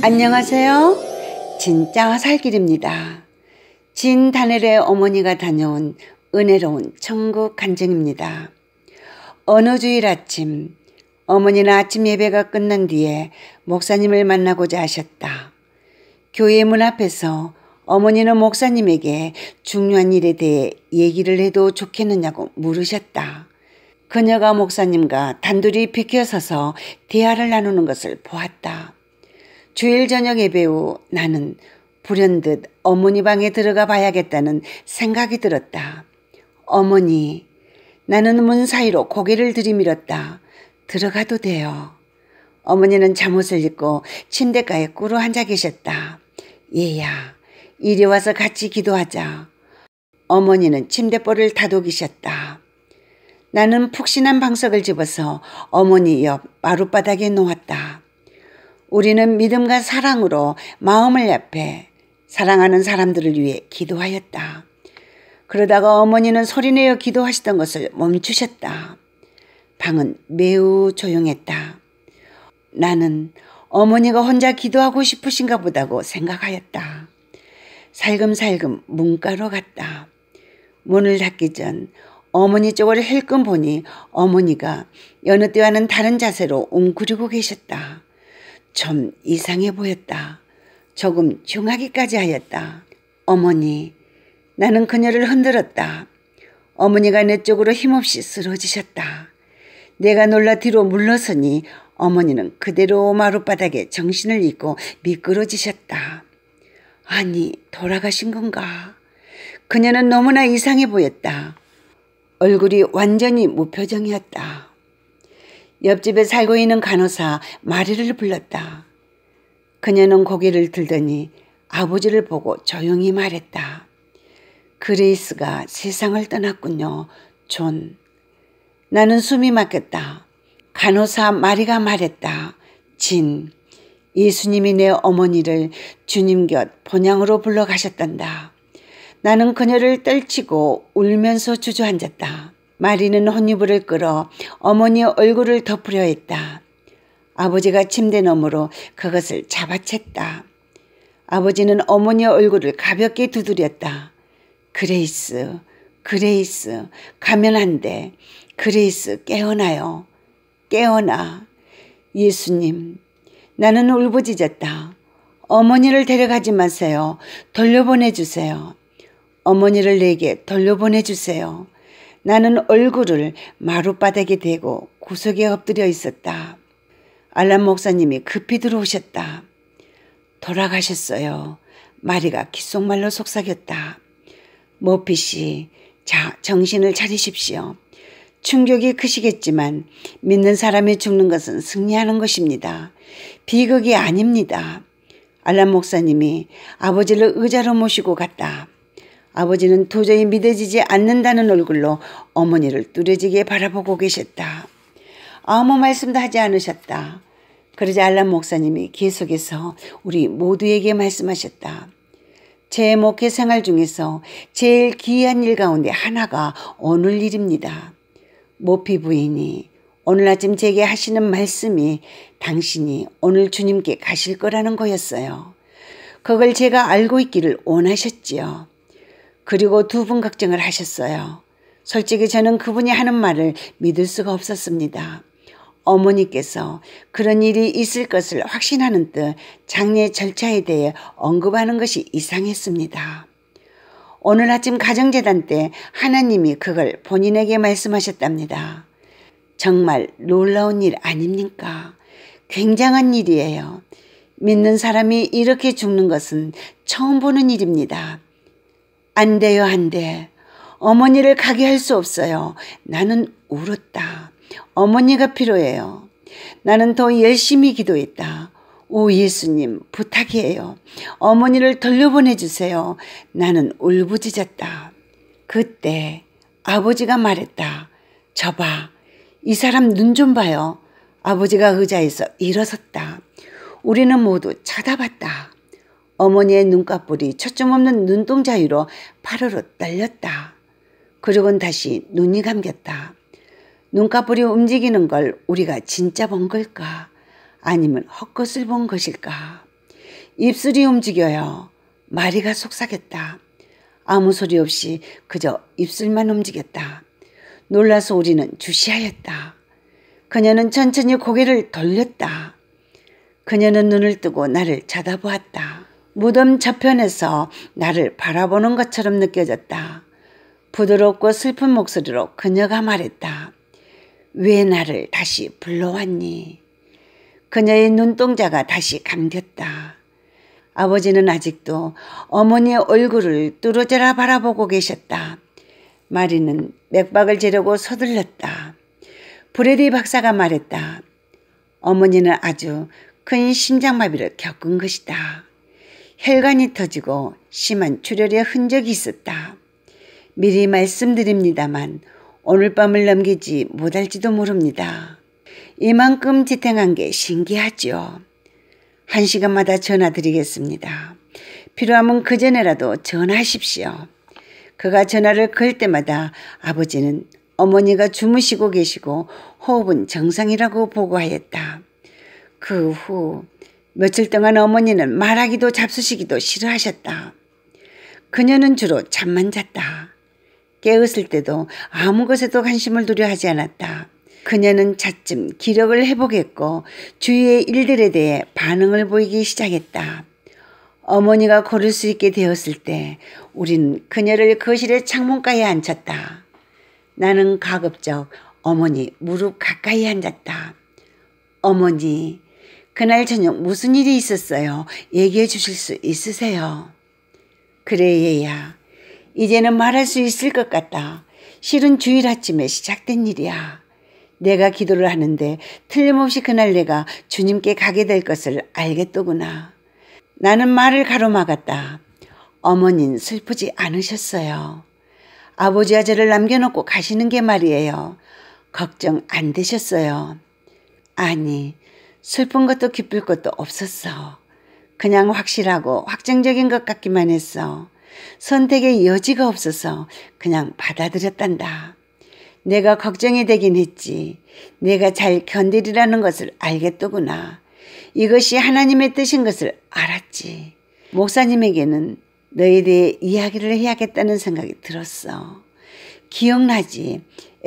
안녕하세요. 진짜 살길입니다. 진 다넬의 어머니가 다녀온 은혜로운 천국 간증입니다. 어느 주일 아침 어머니는 아침 예배가 끝난 뒤에 목사님을 만나고자 하셨다. 교회 문 앞에서 어머니는 목사님에게 중요한 일에 대해 얘기를 해도 좋겠느냐고 물으셨다. 그녀가 목사님과 단둘이 비켜서서 대화를 나누는 것을 보았다. 주일 저녁 예배 후 나는 불현듯 어머니 방에 들어가 봐야겠다는 생각이 들었다. 어머니, 나는 문 사이로 고개를 들이밀었다. 들어가도 돼요. 어머니는 잠옷을 입고 침대가에 꿇어 앉아 계셨다. 얘야, 이리 와서 같이 기도하자. 어머니는 침대볼을 다독이셨다. 나는 푹신한 방석을 집어서 어머니 옆 마룻바닥에 놓았다. 우리는 믿음과 사랑으로 마음을 약해 사랑하는 사람들을 위해 기도하였다. 그러다가 어머니는 소리내어 기도하시던 것을 멈추셨다. 방은 매우 조용했다. 나는 어머니가 혼자 기도하고 싶으신가 보다고 생각하였다. 살금살금 문가로 갔다. 문을 닫기 전 어머니 쪽을 힐끔 보니 어머니가 여느 때와는 다른 자세로 웅크리고 계셨다. 좀 이상해 보였다. 조금 중하기까지 하였다. 어머니, 나는 그녀를 흔들었다. 어머니가 내 쪽으로 힘없이 쓰러지셨다. 내가 놀라 뒤로 물러서니 어머니는 그대로 마룻바닥에 정신을 잃고 미끄러지셨다. 아니, 돌아가신 건가? 그녀는 너무나 이상해 보였다. 얼굴이 완전히 무표정이었다. 옆집에 살고 있는 간호사 마리를 불렀다. 그녀는 고개를 들더니 아버지를 보고 조용히 말했다. 그레이스가 세상을 떠났군요. 존. 나는 숨이 막혔다. 간호사 마리가 말했다. 진. 예수님이 내 어머니를 주님 곁 본향으로 불러 가셨단다. 나는 그녀를 떨치고 울면서 주저앉았다. 마리는 홑이불을 끌어 어머니의 얼굴을 덮으려 했다. 아버지가 침대 너머로 그것을 잡아챘다. 아버지는 어머니의 얼굴을 가볍게 두드렸다. 그레이스, 그레이스, 가면 안 돼. 그레이스, 깨어나요. 깨어나. 예수님, 나는 울부짖었다. 어머니를 데려가지 마세요. 돌려보내주세요. 어머니를 내게 돌려보내주세요. 나는 얼굴을 마룻바닥에 대고 구석에 엎드려 있었다. 알람 목사님이 급히 들어오셨다. 돌아가셨어요. 마리가 귓속말로 속삭였다. 모피 씨, 자, 정신을 차리십시오. 충격이 크시겠지만 믿는 사람이 죽는 것은 승리하는 것입니다. 비극이 아닙니다. 알람 목사님이 아버지를 의자로 모시고 갔다. 아버지는 도저히 믿어지지 않는다는 얼굴로 어머니를 뚜렷지게 바라보고 계셨다. 아무 말씀도 하지 않으셨다. 그러자 알람 목사님이 계속해서 우리 모두에게 말씀하셨다. 제 목회 생활 중에서 제일 귀한 일 가운데 하나가 오늘 일입니다. 모피 부인이 오늘 아침 제게 하시는 말씀이 당신이 오늘 주님께 가실 거라는 거였어요. 그걸 제가 알고 있기를 원하셨지요. 그리고 두 분 걱정을 하셨어요. 솔직히 저는 그분이 하는 말을 믿을 수가 없었습니다. 어머니께서 그런 일이 있을 것을 확신하는 듯 장례 절차에 대해 언급하는 것이 이상했습니다. 오늘 아침 가정재단 때 하나님이 그걸 본인에게 말씀하셨답니다. 정말 놀라운 일 아닙니까? 굉장한 일이에요. 믿는 사람이 이렇게 죽는 것은 처음 보는 일입니다. 안 돼요, 안 돼. 어머니를 가게 할 수 없어요. 나는 울었다. 어머니가 필요해요. 나는 더 열심히 기도했다. 오 예수님 부탁이에요. 어머니를 돌려보내 주세요. 나는 울부짖었다. 그때 아버지가 말했다. 저봐 이 사람 눈 좀 봐요. 아버지가 의자에서 일어섰다. 우리는 모두 쳐다봤다. 어머니의 눈꺼풀이 초점 없는 눈동자 위로 파르르 떨렸다. 그리고는 다시 눈이 감겼다. 눈꺼풀이 움직이는 걸 우리가 진짜 본 걸까? 아니면 헛것을 본 것일까? 입술이 움직여요. 마리가 속삭였다. 아무 소리 없이 그저 입술만 움직였다. 놀라서 우리는 주시하였다. 그녀는 천천히 고개를 돌렸다. 그녀는 눈을 뜨고 나를 쳐다보았다. 무덤 저편에서 나를 바라보는 것처럼 느껴졌다. 부드럽고 슬픈 목소리로 그녀가 말했다. 왜 나를 다시 불러왔니? 그녀의 눈동자가 다시 감겼다. 아버지는 아직도 어머니의 얼굴을 뚫어져라 바라보고 계셨다. 마리는 맥박을 재려고 서둘렀다. 브레디 박사가 말했다. 어머니는 아주 큰 심장마비를 겪은 것이다. 혈관이 터지고 심한 출혈의 흔적이 있었다. 미리 말씀드립니다만 오늘 밤을 넘기지 못할지도 모릅니다. 이만큼 지탱한 게 신기하죠. 한 시간마다 전화 드리겠습니다. 필요하면 그 전에라도 전화하십시오. 그가 전화를 걸 때마다 아버지는 어머니가 주무시고 계시고 호흡은 정상이라고 보고하였다. 그 후 며칠 동안 어머니는 말하기도 잡수시기도 싫어하셨다. 그녀는 주로 잠만 잤다. 깨었을 때도 아무 것에도 관심을 두려 하지 않았다. 그녀는 차츰 기력을 회복했고 주위의 일들에 대해 반응을 보이기 시작했다. 어머니가 걸을 수 있게 되었을 때 우린 그녀를 거실의 창문가에 앉혔다. 나는 가급적 어머니 무릎 가까이 앉았다. 어머니, 그날 저녁 무슨 일이 있었어요? 얘기해 주실 수 있으세요? 그래, 얘야. 이제는 말할 수 있을 것 같다. 실은 주일 아침에 시작된 일이야. 내가 기도를 하는데 틀림없이 그날 내가 주님께 가게 될 것을 알겠더구나. 나는 말을 가로막았다. 어머닌 슬프지 않으셨어요. 아버지와 저를 남겨놓고 가시는 게 말이에요. 걱정 안 되셨어요. 아니, 슬픈 것도 기쁠 것도 없었어. 그냥 확실하고 확정적인 것 같기만 했어. 선택의 여지가 없어서 그냥 받아들였단다. 내가 걱정이 되긴 했지. 내가 잘 견디리라는 것을 알겠더구나. 이것이 하나님의 뜻인 것을 알았지. 목사님에게는 너에 대해 이야기를 해야겠다는 생각이 들었어. 기억나지?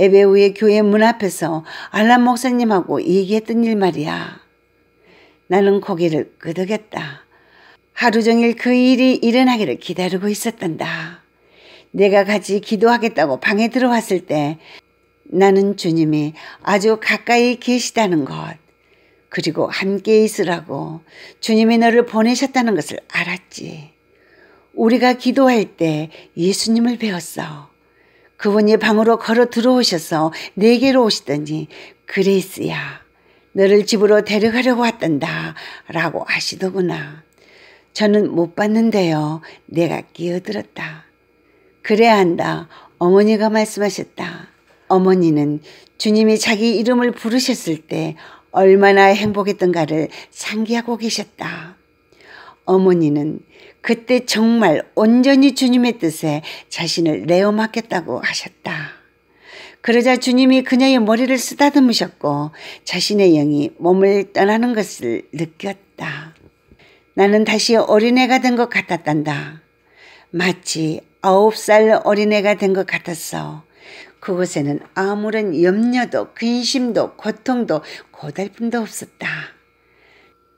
후에 교회 문 앞에서 알람 목사님하고 얘기했던 일 말이야. 나는 고개를 끄덕였다. 하루 종일 그 일이 일어나기를 기다리고 있었단다. 내가 같이 기도하겠다고 방에 들어왔을 때 나는 주님이 아주 가까이 계시다는 것, 그리고 함께 있으라고 주님이 너를 보내셨다는 것을 알았지. 우리가 기도할 때 예수님을 배웠어. 그분이 방으로 걸어 들어오셔서 내게로 오시더니 그레이스야 너를 집으로 데려가려고 왔단다 라고 하시더구나. 저는 못 봤는데요. 내가 끼어들었다. 그래야 한다. 어머니가 말씀하셨다. 어머니는 주님이 자기 이름을 부르셨을 때 얼마나 행복했던가를 상기하고 계셨다. 어머니는 그때 정말 온전히 주님의 뜻에 자신을 내어 맡겼다고 하셨다. 그러자 주님이 그녀의 머리를 쓰다듬으셨고 자신의 영이 몸을 떠나는 것을 느꼈다. 나는 다시 어린애가 된 것 같았단다. 마치 아홉 살 어린애가 된 것 같았어. 그곳에는 아무런 염려도 근심도 고통도 고달픔도 없었다.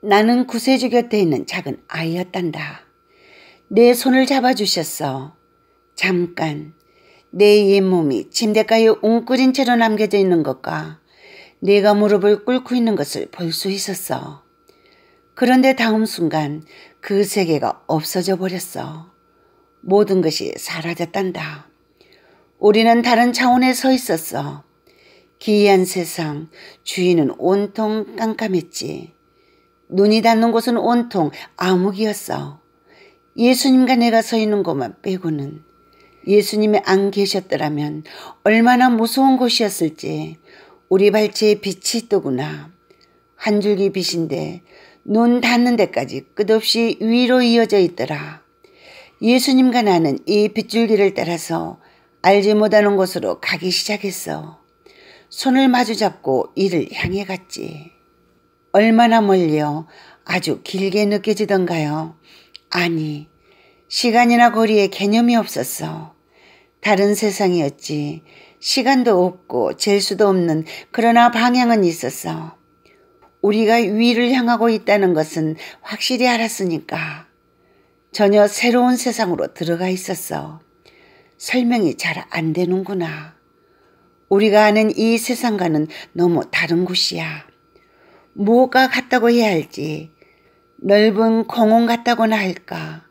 나는 구세주 곁에 있는 작은 아이였단다. 내 손을 잡아주셨어. 잠깐 내 옛몸이 침대가에 웅크린 채로 남겨져 있는 것과 내가 무릎을 꿇고 있는 것을 볼 수 있었어. 그런데 다음 순간 그 세계가 없어져 버렸어. 모든 것이 사라졌단다. 우리는 다른 차원에 서 있었어. 기이한 세상, 주위는 온통 깜깜했지. 눈이 닿는 곳은 온통 암흑이었어. 예수님과 내가 서 있는 곳만 빼고는 예수님이 안 계셨더라면 얼마나 무서운 곳이었을지 우리 발치에 빛이 있더구나. 한 줄기 빛인데 눈 닿는 데까지 끝없이 위로 이어져 있더라. 예수님과 나는 이 빗줄기를 따라서 알지 못하는 곳으로 가기 시작했어. 손을 마주 잡고 이를 향해 갔지. 얼마나 멀리요. 아주 길게 느껴지던가요? 아니, 시간이나 거리에 개념이 없었어. 다른 세상이었지. 시간도 없고 잴 수도 없는 그러나 방향은 있었어. 우리가 위를 향하고 있다는 것은 확실히 알았으니까. 전혀 새로운 세상으로 들어가 있었어. 설명이 잘 안 되는구나. 우리가 아는 이 세상과는 너무 다른 곳이야. 뭐가 같다고 해야 할지, 넓은 공원 같다고나 할까.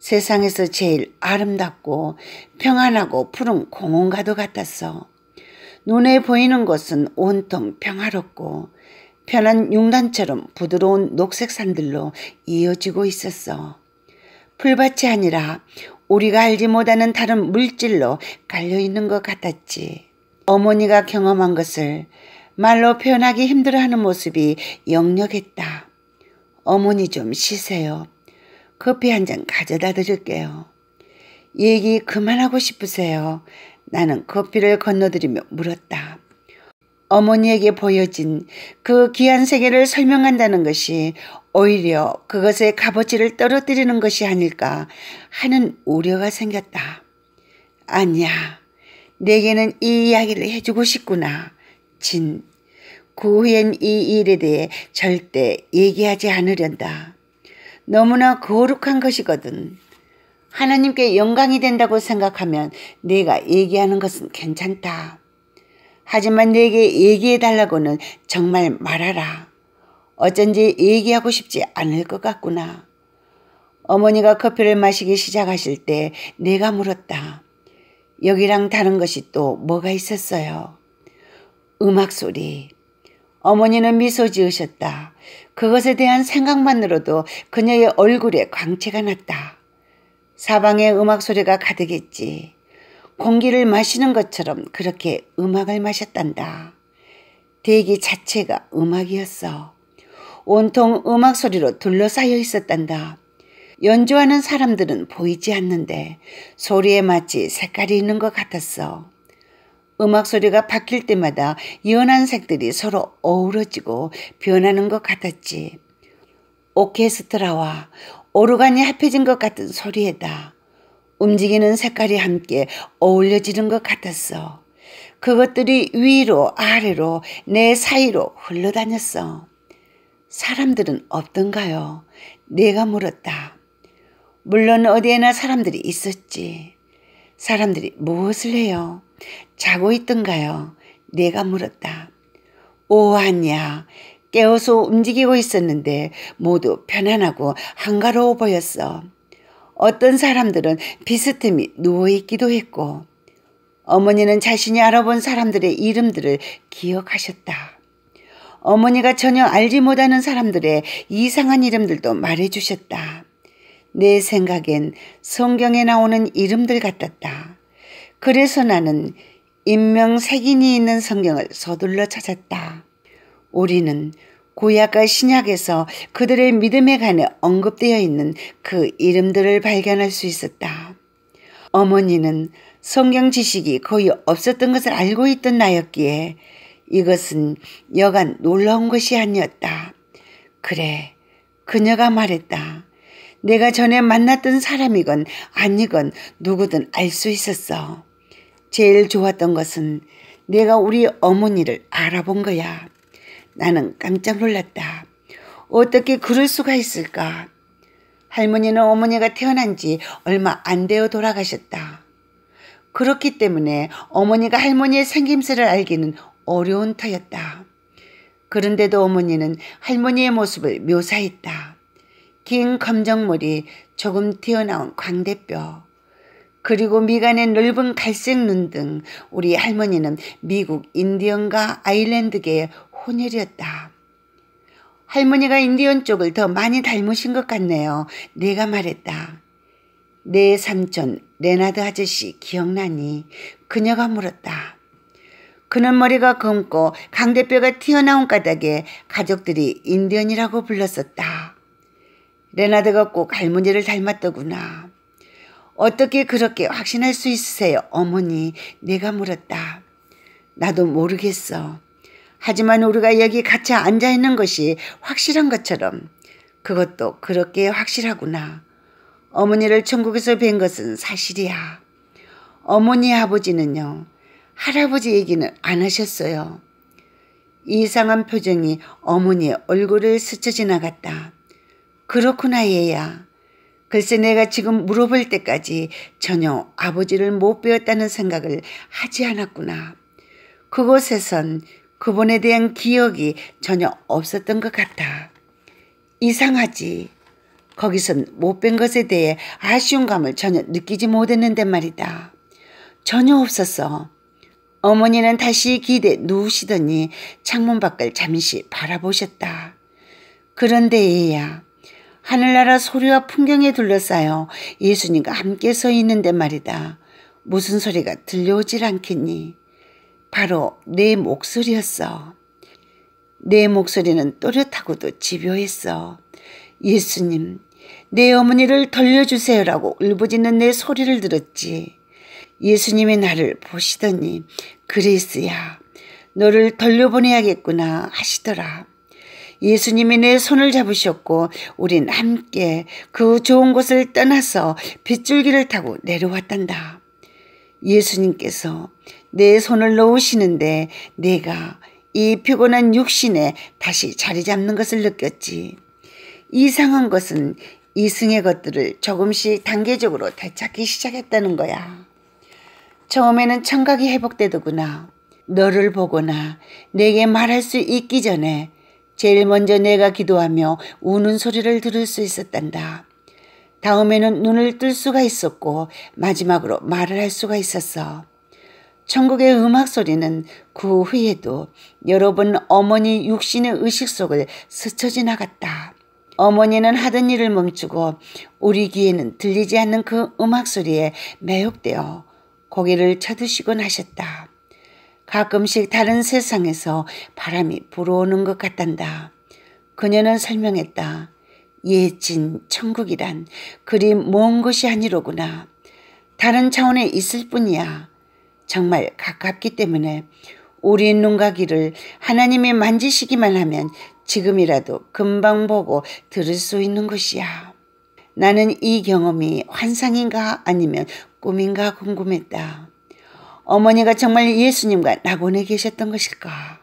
세상에서 제일 아름답고 평안하고 푸른 공원과도 같았어. 눈에 보이는 것은 온통 평화롭고 편한 융단처럼 부드러운 녹색 산들로 이어지고 있었어. 풀밭이 아니라 우리가 알지 못하는 다른 물질로 깔려 있는 것 같았지. 어머니가 경험한 것을 말로 표현하기 힘들어하는 모습이 역력했다. 어머니 좀 쉬세요. 커피 한 잔 가져다 드릴게요. 얘기 그만하고 싶으세요. 나는 커피를 건너드리며 물었다. 어머니에게 보여진 그 귀한 세계를 설명한다는 것이 오히려 그것의 값어치를 떨어뜨리는 것이 아닐까 하는 우려가 생겼다. 아니야. 내게는 이 이야기를 해주고 싶구나. 진. 그 후엔 이 일에 대해 절대 얘기하지 않으련다. 너무나 거룩한 것이거든. 하나님께 영광이 된다고 생각하면 내가 얘기하는 것은 괜찮다. 하지만 내게 얘기해 달라고는 정말 말하라. 어쩐지 얘기하고 싶지 않을 것 같구나. 어머니가 커피를 마시기 시작하실 때 내가 물었다. 여기랑 다른 것이 또 뭐가 있었어요? 음악 소리. 어머니는 미소 지으셨다. 그것에 대한 생각만으로도 그녀의 얼굴에 광채가 났다. 사방에 음악 소리가 가득했지. 공기를 마시는 것처럼 그렇게 음악을 마셨단다. 대기 자체가 음악이었어. 온통 음악 소리로 둘러싸여 있었단다. 연주하는 사람들은 보이지 않는데 소리에 마치 색깔이 있는 것 같았어. 음악 소리가 바뀔 때마다 연한 색들이 서로 어우러지고 변하는 것 같았지. 오케스트라와 오르간이 합해진 것 같은 소리에다 움직이는 색깔이 함께 어울려지는 것 같았어. 그것들이 위로 아래로 내 사이로 흘러다녔어. 사람들은 없던가요? 내가 물었다. 물론 어디에나 사람들이 있었지. 사람들이 무엇을 해요? 자고 있던가요? 내가 물었다. 오, 아니야. 깨어서 움직이고 있었는데 모두 편안하고 한가로워 보였어. 어떤 사람들은 비스듬히 누워있기도 했고 어머니는 자신이 알아본 사람들의 이름들을 기억하셨다. 어머니가 전혀 알지 못하는 사람들의 이상한 이름들도 말해주셨다. 내 생각엔 성경에 나오는 이름들 같았다. 그래서 나는 인명 색인이 있는 성경을 서둘러 찾았다. 우리는 구약과 신약에서 그들의 믿음에 관해 언급되어 있는 그 이름들을 발견할 수 있었다. 어머니는 성경 지식이 거의 없었던 것을 알고 있던 나였기에 이것은 여간 놀라운 것이 아니었다. 그래, 그녀가 말했다. 내가 전에 만났던 사람이건 아니건 누구든 알 수 있었어. 제일 좋았던 것은 내가 우리 어머니를 알아본 거야. 나는 깜짝 놀랐다. 어떻게 그럴 수가 있을까? 할머니는 어머니가 태어난 지 얼마 안 되어 돌아가셨다. 그렇기 때문에 어머니가 할머니의 생김새를 알기는 어려운 터였다. 그런데도 어머니는 할머니의 모습을 묘사했다. 긴 검정머리, 조금 튀어나온 광대뼈, 그리고 미간의 넓은 갈색 눈 등 우리 할머니는 미국 인디언과 아일랜드계의 혼혈이었다. 할머니가 인디언 쪽을 더 많이 닮으신 것 같네요. 내가 말했다. 내 삼촌 레나드 아저씨 기억나니? 그녀가 물었다. 그는 머리가 검고 광대뼈가 튀어나온 까닭에 가족들이 인디언이라고 불렀었다. 레나드가 꼭 할머니를 닮았더구나. 어떻게 그렇게 확신할 수 있으세요, 어머니? 내가 물었다. 나도 모르겠어. 하지만 우리가 여기 같이 앉아 있는 것이 확실한 것처럼 그것도 그렇게 확실하구나. 어머니를 천국에서 뵌 것은 사실이야. 어머니 아버지는요. 할아버지 얘기는 안 하셨어요. 이상한 표정이 어머니의 얼굴을 스쳐 지나갔다. 그렇구나 얘야. 글쎄 내가 지금 물어볼 때까지 전혀 아버지를 못 배웠다는 생각을 하지 않았구나. 그곳에선 그분에 대한 기억이 전혀 없었던 것 같아. 이상하지. 거기선 못 뵌 것에 대해 아쉬운 감을 전혀 느끼지 못했는데 말이다. 전혀 없었어. 어머니는 다시 기대 누우시더니 창문 밖을 잠시 바라보셨다. 그런데 얘야, 하늘나라 소리와 풍경에 둘러싸여 예수님과 함께 서 있는데 말이다. 무슨 소리가 들려오질 않겠니? 바로 내 목소리였어. 내 목소리는 또렷하고도 집요했어. 예수님, 내 어머니를 돌려주세요라고 울부짖는 내 소리를 들었지. 예수님이 나를 보시더니 그레이스야 너를 돌려보내야겠구나 하시더라. 예수님이 내 손을 잡으셨고 우린 함께 그 좋은 곳을 떠나서 빗줄기를 타고 내려왔단다. 예수님께서 내 손을 놓으시는데 내가 이 피곤한 육신에 다시 자리 잡는 것을 느꼈지. 이상한 것은 이승의 것들을 조금씩 단계적으로 되찾기 시작했다는 거야. 처음에는 청각이 회복되더구나. 너를 보거나 내게 말할 수 있기 전에 제일 먼저 내가 기도하며 우는 소리를 들을 수 있었단다. 다음에는 눈을 뜰 수가 있었고 마지막으로 말을 할 수가 있었어. 천국의 음악 소리는 그 후에도 여러 번 어머니 육신의 의식 속을 스쳐 지나갔다. 어머니는 하던 일을 멈추고 우리 귀에는 들리지 않는 그 음악 소리에 매혹되어 고개를 쳐드시곤 하셨다. 가끔씩 다른 세상에서 바람이 불어오는 것 같단다. 그녀는 설명했다. 예진 천국이란 그리 먼 것이 아니로구나. 다른 차원에 있을 뿐이야. 정말 가깝기 때문에 우리 눈과 귀를 하나님이 만지시기만 하면 지금이라도 금방 보고 들을 수 있는 것이야. 나는 이 경험이 환상인가 아니면 꿈인가 궁금했다. 어머니가 정말 예수님과 낙원에 계셨던 것일까?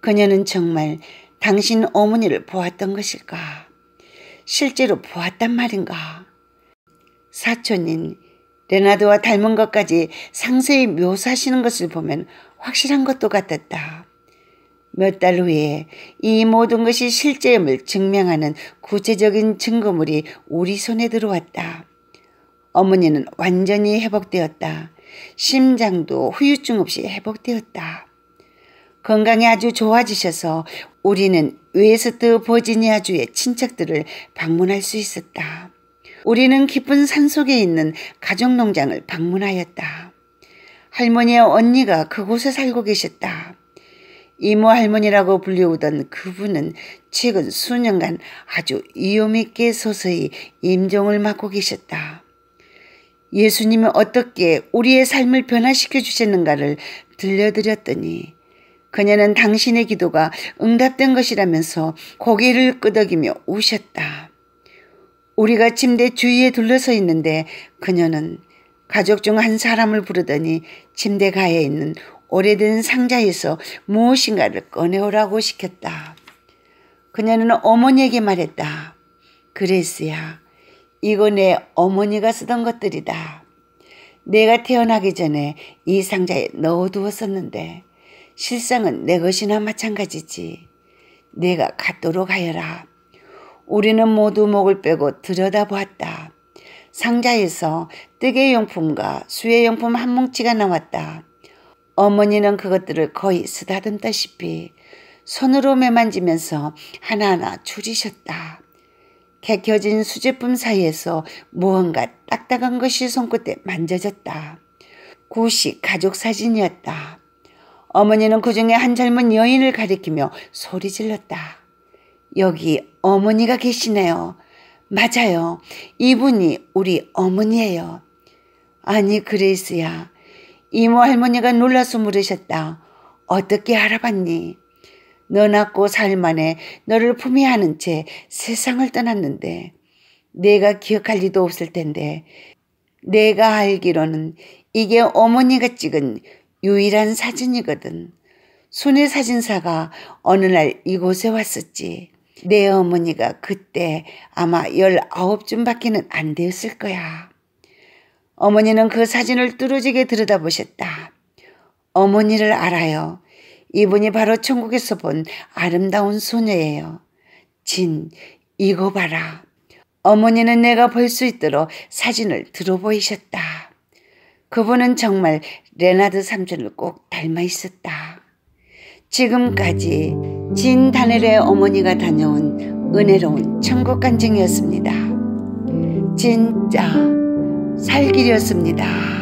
그녀는 정말 당신 어머니를 보았던 것일까? 실제로 보았단 말인가? 사촌인 레나드와 닮은 것까지 상세히 묘사하시는 것을 보면 확실한 것도 같았다. 몇 달 후에 이 모든 것이 실제임을 증명하는 구체적인 증거물이 우리 손에 들어왔다. 어머니는 완전히 회복되었다. 심장도 후유증 없이 회복되었다. 건강이 아주 좋아지셔서 우리는 웨스트 버지니아주의 친척들을 방문할 수 있었다. 우리는 깊은 산 속에 있는 가족농장을 방문하였다. 할머니의 언니가 그곳에 살고 계셨다. 이모 할머니라고 불리우던 그분은 최근 수년간 아주 위험있게 서서히 임종을 맡고 계셨다. 예수님이 어떻게 우리의 삶을 변화시켜 주셨는가를 들려드렸더니 그녀는 당신의 기도가 응답된 것이라면서 고개를 끄덕이며 우셨다. 우리가 침대 주위에 둘러서 있는데 그녀는 가족 중 한 사람을 부르더니 침대 가에 있는 오래된 상자에서 무엇인가를 꺼내오라고 시켰다. 그녀는 어머니에게 말했다. 그레스야, 이거 내 어머니가 쓰던 것들이다. 내가 태어나기 전에 이 상자에 넣어두었었는데 실상은 내 것이나 마찬가지지. 내가 갖도록 하여라. 우리는 모두 목을 빼고 들여다보았다. 상자에서 뜨개용품과 수혜용품 한 뭉치가 나왔다. 어머니는 그것들을 거의 쓰다듬다시피 손으로 매만지면서 하나하나 추리셨다. 개켜진 수제품 사이에서 무언가 딱딱한 것이 손끝에 만져졌다. 구식 가족 사진이었다. 어머니는 그 중에 한 젊은 여인을 가리키며 소리 질렀다. 여기 어머니가 계시네요. 맞아요. 이분이 우리 어머니예요. 아니 그레이스야. 이모 할머니가 놀라서 물으셨다. 어떻게 알아봤니? 너 낳고 살 만에 너를 품에 안은 채 세상을 떠났는데 내가 기억할 리도 없을 텐데 내가 알기로는 이게 어머니가 찍은 유일한 사진이거든. 순회 사진사가 어느 날 이곳에 왔었지. 내 어머니가 그때 아마 19쯤밖에는 안 되었을 거야. 어머니는 그 사진을 뚫어지게 들여다보셨다. 어머니를 알아요. 이분이 바로 천국에서 본 아름다운 소녀예요. 진, 이거 봐라. 어머니는 내가 볼 수 있도록 사진을 들어보이셨다. 그분은 정말 레나드 삼촌을 꼭 닮아 있었다. 지금까지 진 다넬의 어머니가 다녀온 은혜로운 천국 간증이었습니다. 진짜 살길이었습니다.